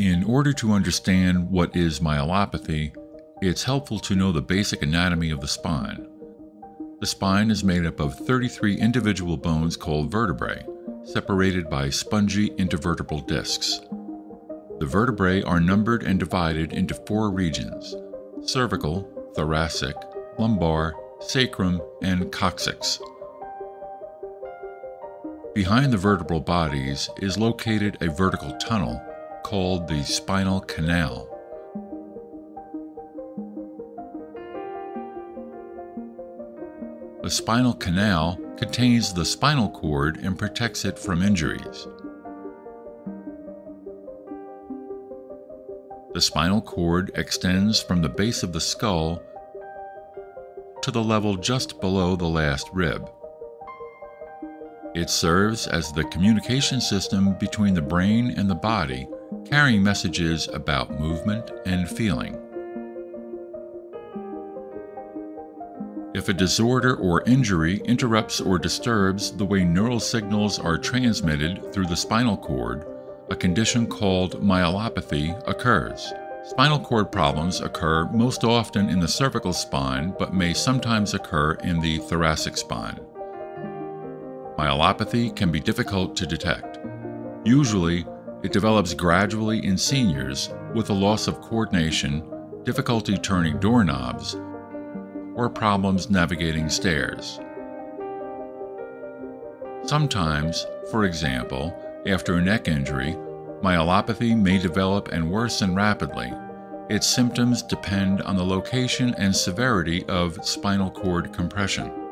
In order to understand what is myelopathy, it's helpful to know the basic anatomy of the spine. The spine is made up of 33 individual bones called vertebrae, separated by spongy intervertebral discs. The vertebrae are numbered and divided into four regions cervical, thoracic, lumbar, sacrum, and coccyx. Behind the vertebral bodies is located a vertical tunnel called the spinal canal. The spinal canal contains the spinal cord and protects it from injuries. The spinal cord extends from the base of the skull to the level just below the last rib. It serves as the communication system between the brain and the body, carrying messages about movement and feeling. If a disorder or injury interrupts or disturbs the way neural signals are transmitted through the spinal cord, a condition called myelopathy occurs. Spinal cord problems occur most often in the cervical spine but may sometimes occur in the thoracic spine. Myelopathy can be difficult to detect. Usually, it develops gradually in seniors with a loss of coordination, difficulty turning doorknobs, or problems navigating stairs. Sometimes, for example, after a neck injury, myelopathy may develop and worsen rapidly. Its symptoms depend on the location and severity of spinal cord compression.